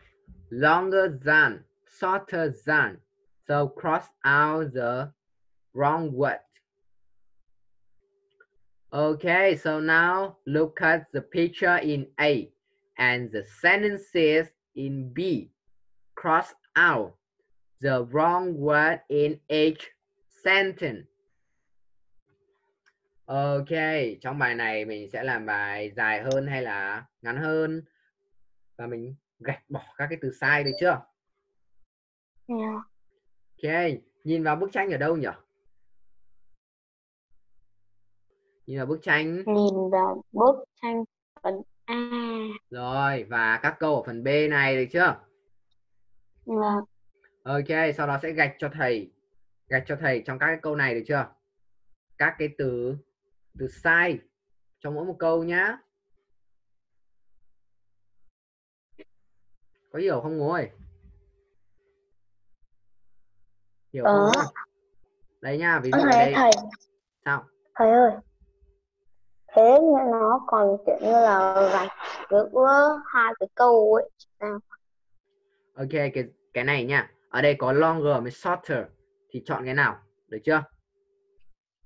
longer than, shorter than. So cross out the wrong word. Okay, so now look at the picture in A and the sentences in B. Cross out the wrong word in each sentence. Ok, trong bài này mình sẽ làm bài dài hơn hay là ngắn hơn và mình gạch bỏ các cái từ sai được chưa? yeah. Ok, nhìn vào bức tranh ở đâu nhỉ? Nhìn vào bức tranh nhìn vào bức tranh phần A rồi và các câu ở phần B này được chưa? vâng Ok, sau đó sẽ gạch cho thầy gạch cho thầy trong các cái câu này được chưa? Các cái từ từ sai trong mỗi một câu nhá. Có hiểu không ngồi? Hiểu không? Có. ngôi? Đấy nha, ví dụ thầy đây thầy sao? thầy ơi thế nó còn kiểu như là gạch giữa hai cái câu ấy sao Ok, cái cái này nha. Ở đây có longer với shorter thì chọn cái nào? Được chưa?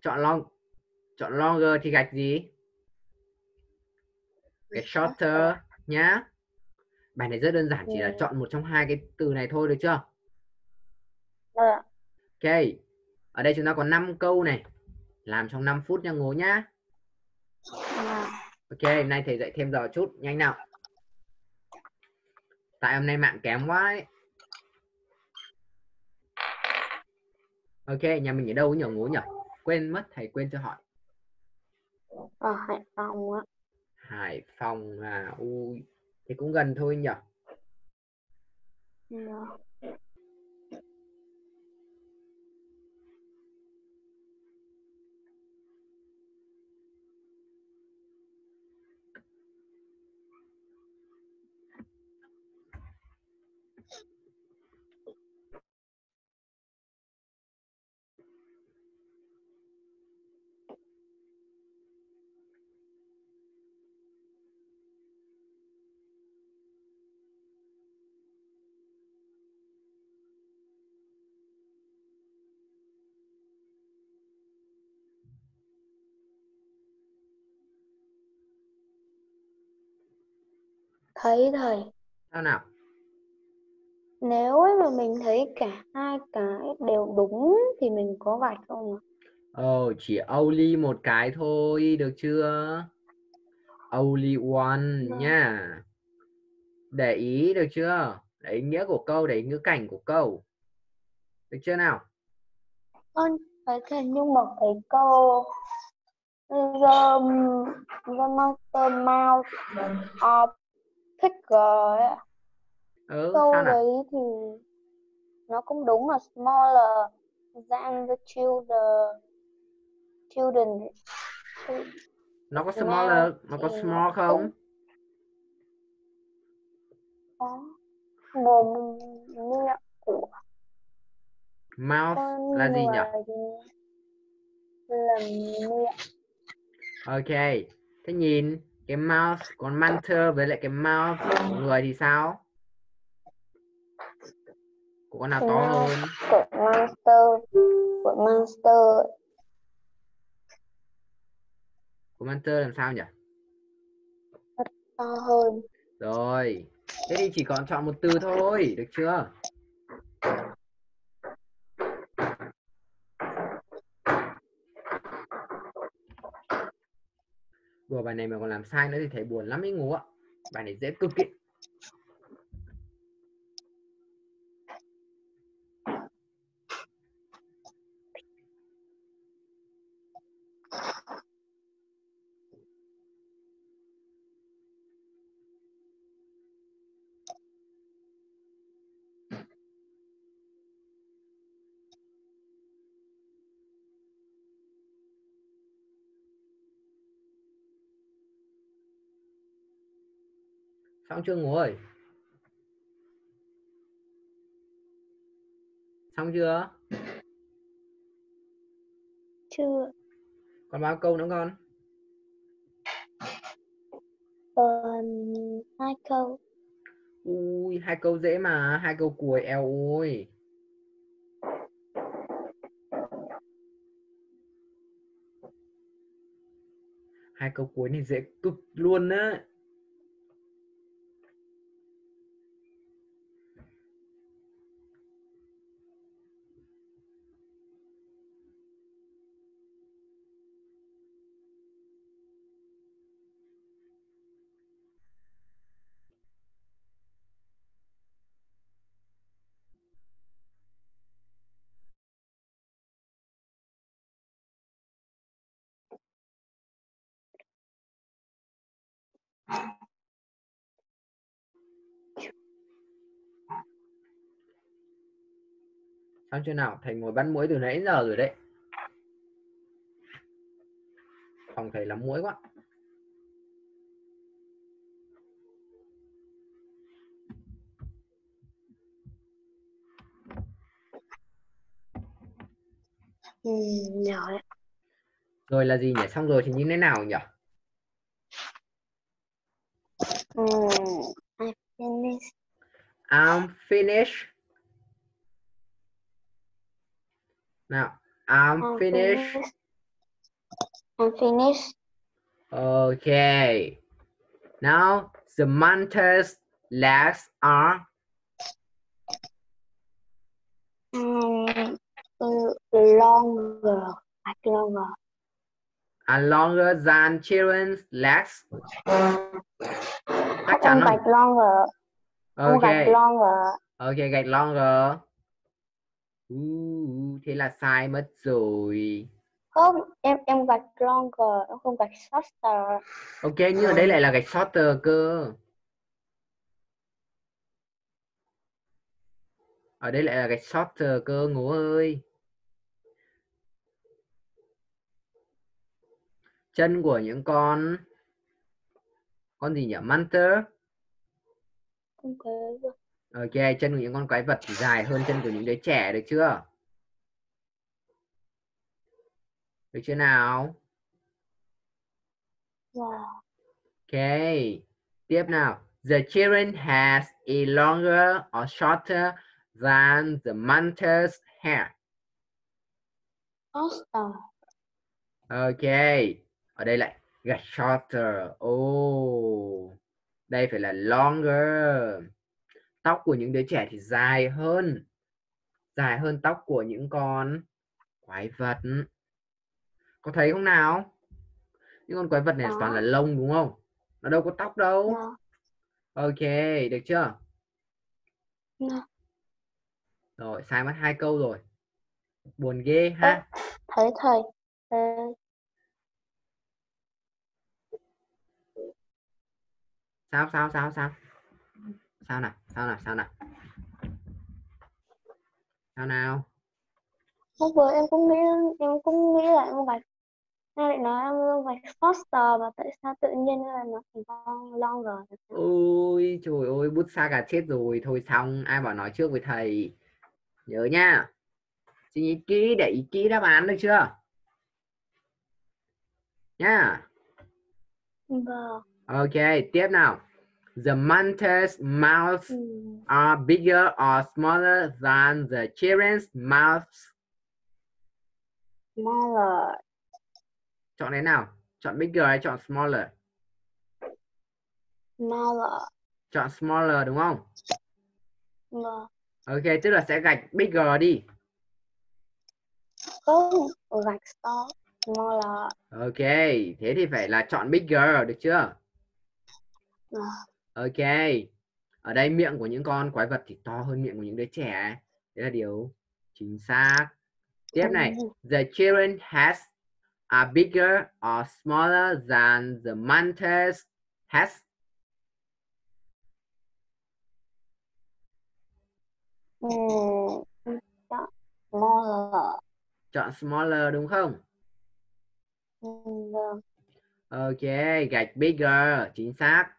Chọn long chọn longer thì gạch gì? Cái shorter nhá. Bài này rất đơn giản chỉ là Ừ. chọn một trong hai cái từ này thôi được chưa? Vâng. Ok. Ở đây chúng ta có 5 câu này. Làm trong 5 phút nha ngố nhá. Vâng. Ok, nay thầy dạy thêm giờ chút, nhanh nào. Tại hôm nay mạng kém quá ấy. Ok, nhà mình ở đâu nhỉ ngố nhỉ? Quên mất, thầy quên cho hỏi. Ở Hải Phòng á Hải Phòng à, ui, thì cũng gần thôi nhỉ? Vâng. Thấy thầy Sao nào? nếu ấy mà mình thấy cả hai cái đều đúng thì mình có gạch không ạ Ờ, chỉ only một cái thôi, được chưa? Only one Vâng. nha. Để ý được chưa? Để ý nghĩa của câu, để ý ngữ cảnh của câu. Được chưa nào? Ơn, phải thầy nhưng mà cái câu the, the master mouse of picture ấy, ạ, Ừ, câu sao nào? đấy thì nó cũng đúng là smaller than the children children Nó có smaller, nó có small không? có mồm miệng của Mouth con là gì nhỉ? là miệng Ok. Thế nhìn cái mouse còn monster với lại cái mouse của người thì sao? Của con nào to hơn? của monster của monster của monster làm sao nhỉ? To hơn. Rồi thế thì chỉ còn chọn một từ thôi được chưa của bài này mà còn làm sai nữa thì thấy buồn lắm ấy ngủ ạ. Bài này dễ cực kỳ. Xong chưa ngủ ơi xong chưa? Chưa. Còn bao câu nữa con? Còn hai câu. Ui hai câu dễ mà hai câu cuối eo ôi. Hai câu cuối này dễ cực luôn á xong chưa nào? Thầy ngồi bắt mũi từ nãy giờ rồi đấy. Phòng thầy lắm mũi quá. Ừ, rồi rồi là gì nhỉ? Xong rồi thì như thế nào nhỉ? Ừ, I finished. I'm finished nào I'm I'm finished. I'm finished. Okay. Now the mantis legs are? Um, longer longer. Are longer than children's legs. Chắc chắn không gạch longer. Không gạch Okay. longer. Okay, gạch longer. Uh, thế là sai mất rồi. không em em gạch longer em không gạch shorter Ok, nhưng ở đây lại là gạch shorter cơ. Ở đây lại là gạch shorter cơ ngủ ơi. Chân của những con con gì nhỉ? Manter. không có Ok, chân của những con quái vật thì dài hơn chân của những đứa trẻ được chưa? Được chưa nào? wow. Ok. Tiếp nào. The children has a longer or shorter than the mantis hair. shorter Ok. Ở đây lại shorter. Oh. Đây phải là longer. Tóc của những đứa trẻ thì dài hơn. Dài hơn tóc của những con quái vật. Có thấy không nào? Những con quái vật này Có. toàn là lông đúng không? Nó đâu có tóc đâu. no, Ok, được chưa? no. Rồi, sai mất hai câu rồi. Buồn ghê ha. thấy thầy Sao sao sao sao? Sao nào? Sao nào? Sao nào? Sao nào? lúc vừa em cũng nghĩ em cũng nghĩ là em gạch em lại nói em gạch shorter và tại sao tự nhiên là nó thành longer được nhỉ? Ôi trời ơi, bút sa gà chết rồi. Thôi xong, ai bảo nói trước với thầy. Nhớ nha. Suy nghĩ kỹ để ý kỹ đáp án được chưa? Nha. vâng Ok, tiếp nào. The mountain's mouths Ừ. are bigger or smaller than the children's mouths. Smaller. Chọn thế nào? Chọn bigger hay chọn smaller? Smaller. Chọn smaller đúng không? Vâng. Ok, tức là sẽ gạch bigger đi. Không. Gạch to. Smaller. Ok, thế thì phải là chọn bigger được chưa? Vâng. Ok. Ở đây miệng của những con quái vật thì to hơn miệng của những đứa trẻ. Đấy là điều chính xác. Tiếp này, the children has are bigger or smaller than the mountains has. Ừ. Chọn Smaller. Chọn smaller đúng không? Ừ, Vâng. Ok, gạch bigger, chính xác.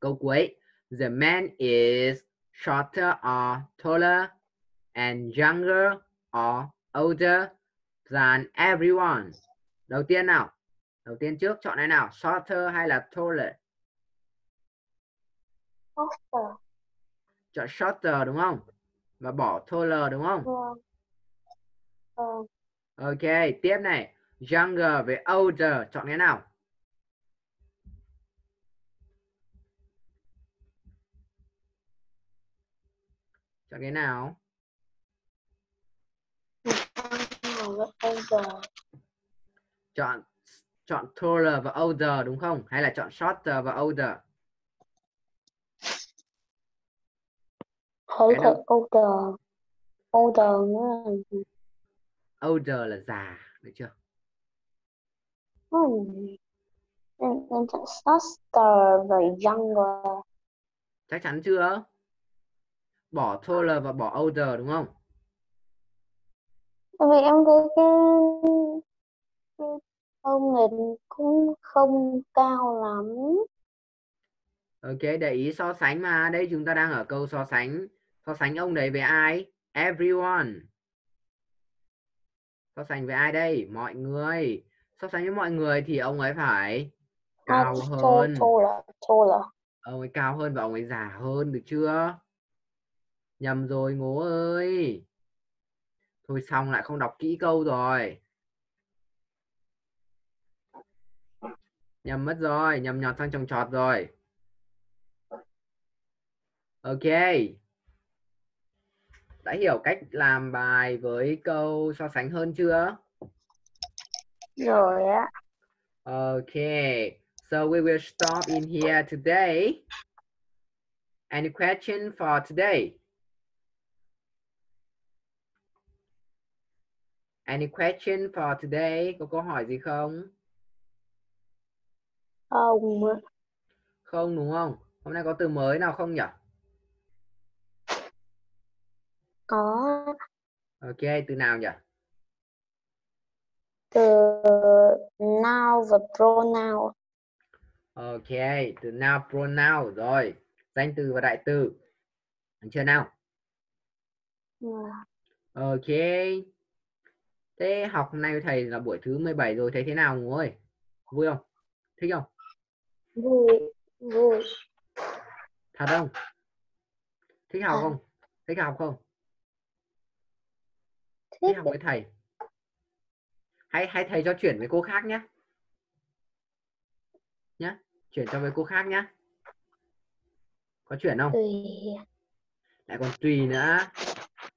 Câu cuối. The man is shorter or taller and younger or older than everyone. Đầu tiên nào. Đầu tiên trước chọn này nào, shorter hay là taller? Faster. Chọn shorter đúng không? Và bỏ taller đúng không? Vâng. Vâng. Ok, tiếp này. Younger với older, chọn cái nào? Chọn cái nào? Chọn chọn taller và older đúng không? Hay là chọn shorter và older? Thấy thật older. Older nữa là Older là già, được chưa? Hmm. Em, em chọn faster và younger. Chắc chắn chưa? Bỏ taller và bỏ older đúng không? Vì em thấy cái ông này cũng không cao lắm. Ok, để ý so sánh mà. Đây chúng ta đang ở câu so sánh. So sánh ông đấy với ai? Everyone. So sánh với ai đây? Mọi người. So sánh với mọi người thì ông ấy phải cao À, hơn. taller, taller. Ông ấy cao hơn và ông ấy già hơn, được chưa? Nhầm rồi ngố ơi. Thôi xong lại không đọc kỹ câu rồi. Nhầm mất rồi, nhầm nhọt sang trồng trọt rồi. Ok. Đã hiểu cách làm bài với câu so sánh hơn chưa? Rồi á. Okay. So we will stop in here today. Any question for today? Any question for today? Có câu hỏi gì không? Không. Không đúng không? Hôm nay có từ mới nào không nhỉ? Có Ok, từ nào nhỉ? từ now và pronoun. Ok, từ noun pronoun rồi. Danh từ và đại từ. Được chưa nào? Ok. Thế học nay với thầy là buổi thứ 17 rồi, thấy thế nào Ngô ơi? Vui không? Thích không? Vui, vui. Thật không? Thích học À. không? Thích học không? Thích. Thích học với thầy. Hay hay thầy cho chuyển với cô khác nhé. Nhá, chuyển cho với cô khác nhá. Có chuyển không? Tùy. Lại còn tùy nữa.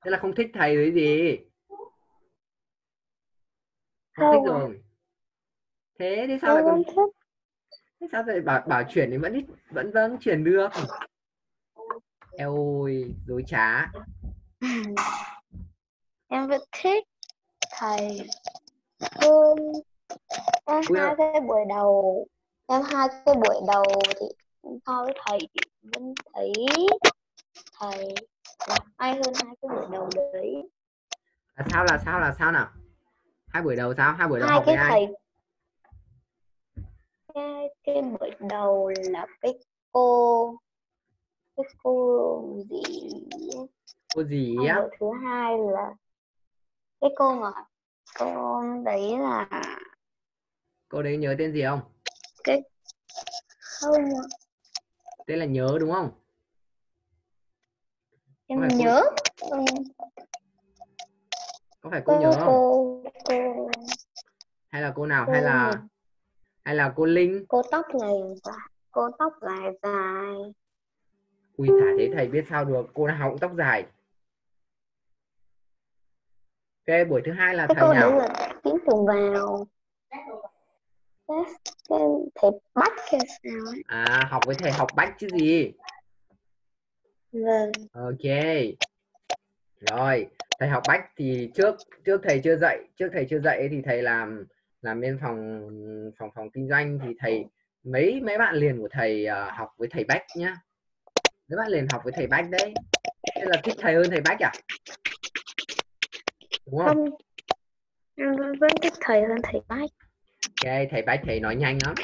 Thế là không thích thầy đấy gì? Không thích rồi. Thế thế sao lại còn thích. thế sao lại bảo bảo chuyển thì vẫn ít vẫn vẫn chuyển được. Ôi, dối trá. Em vẫn thích thầy hơn em Ui hai cái buổi đầu em hai cái buổi đầu thì so với thầy thì vẫn thấy thầy là hay hơn hai cái buổi đầu đấy Là sao là sao là sao nào? Hai buổi đầu sao? Hai buổi đầu hai học với cái ai? thầy cái, cái buổi đầu là cái cô cái cô gì. Cô gì á? buổi thứ hai là cái cô mà cô đấy là Cô đấy nhớ tên gì không? cái không tên là nhớ đúng không em cô- nhớ có phải cô nhớ không? cô. Hay là cô nào? Hay là hay là cô linh? Cô tóc này cô tóc dài dài. Ui thả thế thầy biết sao được. Cô nào cũng tóc dài. Ok buổi thứ hai là cái thầy nào? là kiếm trường vào. Thầy bắt hay sao à học với thầy học bách chứ gì. Vâng. Ok rồi thầy học bách thì trước trước thầy chưa dạy trước thầy chưa dạy thì thầy làm làm bên phòng phòng phòng kinh doanh thì thầy mấy mấy bạn liền của thầy à, học với thầy bách nhá. Mấy bạn liền học với thầy bách đấy. Thế là thích thầy hơn thầy bách à? Đúng không? Không. Em vẫn vẫn thích thầy hơn thầy bách. Ok thầy bách thầy nói nhanh lắm.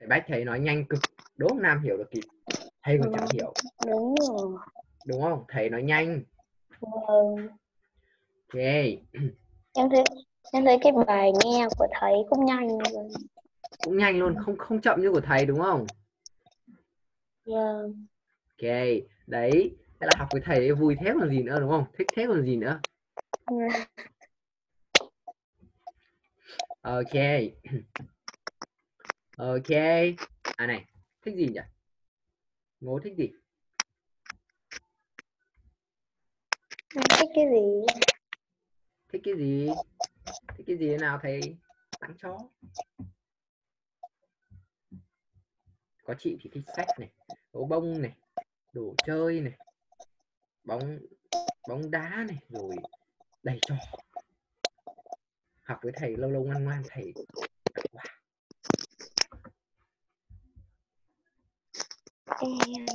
Thầy bách thầy nói nhanh cực. Đố nam hiểu được kịp thầy còn chẳng hiểu. Đúng rồi. Đúng không? Thầy nói nhanh. Vâng. Ok. Em thấy em thấy cái bài nghe của thầy cũng nhanh rồi cũng nhanh luôn không không chậm như của thầy đúng không? Vâng. Ok. Đấy là học với thầy vui thế còn gì nữa đúng không? Thích thế còn gì nữa? Ok. Ok. À này thích gì nhỉ ngố thích gì? Thích cái gì? Thích cái gì? Thích cái gì nào thầy? Tặng cho có chị thì thích sách này gấu bông này đồ chơi này bóng bóng đá này rồi đầy trò. Học với thầy lâu lâu ngoan ngoan thầy tặng quà em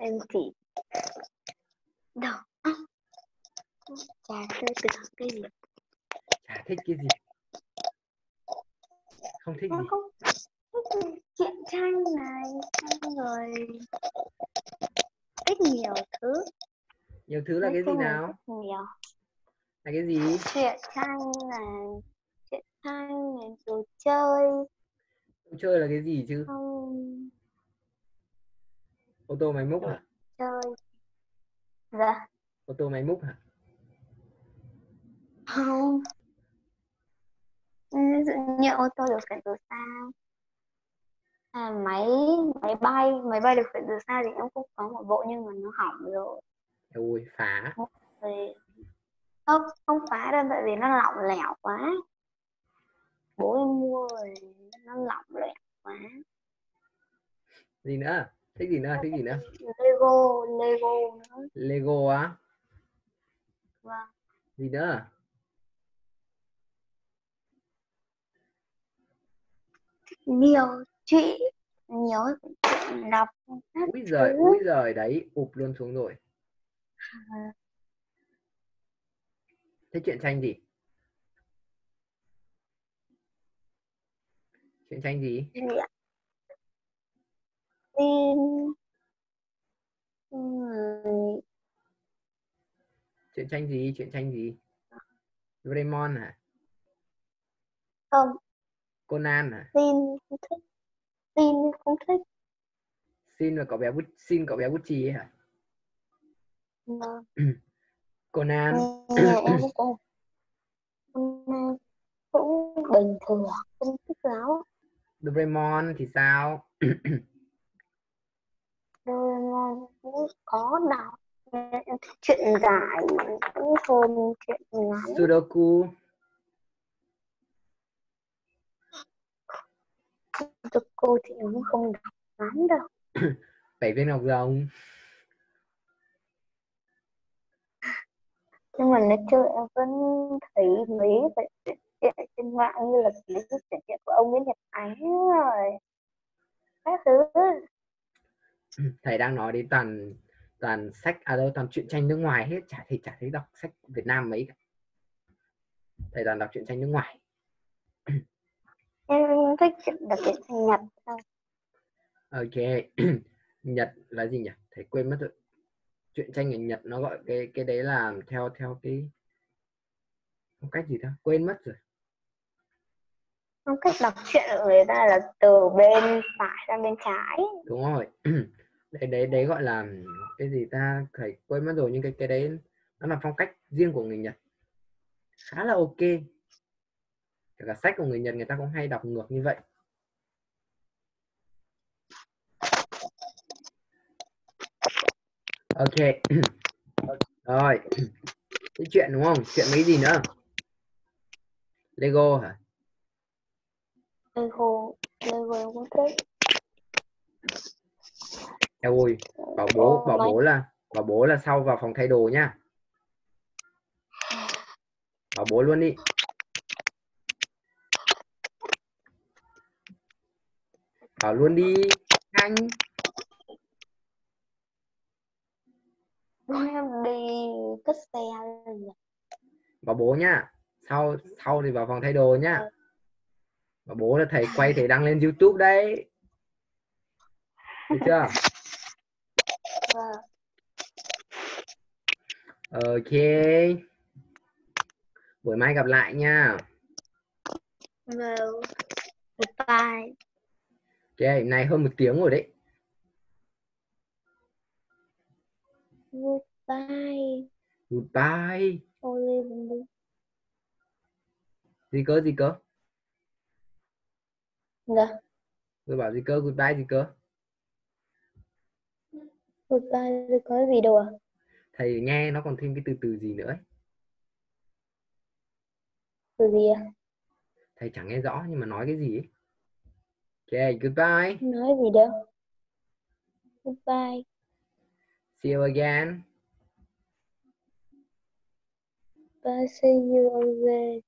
em chỉ à, chả chơi được cái gì. Chả thích cái gì. Không thích gì. không thích truyện tranh này. Xong rồi thích nhiều thứ. Nhiều thứ là cái gì là nào? thích nhiều. Là cái gì? Truyện tranh này. Truyện tranh này đồ chơi. Đồ chơi là cái gì chứ? Không ô tô máy múc hả? Chơi dạ. Ô tô máy múc hả? Không. Ví dụ như ô tô điều khiển từ xa. À, máy máy bay máy bay điều khiển từ xa thì em cũng có một bộ nhưng mà nó hỏng rồi. Ôi phá. Thì không không phá đâu tại vì nó lỏng lẻo quá. Bố em mua rồi nó lỏng lẻo quá. Gì nữa thích gì nữa thích gì nữa? Lego Lego nữa. Lego á? Vâng. Gì nữa? Nhiều chuyện nhiều chuyện đọc. Úi giời thứ. úi giời đấy ụp luôn xuống rồi. Thế chuyện tranh gì? Chuyện tranh gì ạ tin chuyện tranh gì? Chuyện tranh gì? Doraemon hả không. Conan hả tin không thích. Tin không thích. Xin và cậu bé bút xin cậu bé bút chì hả? Vâng. Conan. Em cũng cũng cũng bình thường không thích lắm. Doraemon thì sao cũng có đọc chuyện dài cũng hơn chuyện ngắn. Sudoku. Cô thì cũng không đọc lắm đâu. Bảy viên ngọc rồng. Nhưng mà nói chung em vẫn thấy mấy cái chuyện trên mạng như là mấy cái chuyện của ông Nguyễn Nhật Ánh rồi. Các thứ thầy đang nói đến toàn toàn sách à đâu toàn truyện tranh nước ngoài hết chả thầy chả thấy đọc sách Việt Nam mấy cả. Thầy toàn đọc truyện tranh nước ngoài. Em thích đặc biệt sinh nhật ok Nhật là gì nhỉ? Thầy quên mất rồi. Truyện tranh ở Nhật nó gọi cái cái đấy là theo theo cái phong cách gì đó quên mất rồi. Phong cách đọc truyện của người ta là từ bên phải sang bên trái. Đúng rồi đấy đấy đấy gọi là cái gì ta? Thầy quên mất rồi, nhưng cái cái đấy nó là phong cách riêng của người Nhật. Khá là ok. Kể cả sách của người Nhật người ta cũng hay đọc ngược như vậy. Ok. Rồi. Cái chuyện đúng không? Chuyện mấy gì nữa? Lego hả? Lego. Lego cũng thích. Eo ơi bảo bố bảo bố là bảo bố là sau vào phòng thay đồ nhá. Bảo bố luôn đi. Bảo luôn đi anh em đi cất xe bảo bố nhá sau sau thì vào phòng thay đồ nhá. Bảo bố là thầy quay thầy đăng lên YouTube đấy. Được chưa. ok buổi mai gặp lại nha Vâng. Goodbye. ok này hơn một tiếng rồi đấy Goodbye. goodbye gì cơ gì cơ Dạ. tôi bảo gì cơ goodbye gì cơ Goodbye thì có gì đâu à? thầy nghe nó còn thêm cái từ từ gì nữa ấy. Từ gì à? thầy chẳng nghe rõ nhưng mà nói cái gì ấy. ok goodbye Nói gì đâu. Goodbye. see you again Bye. See you again.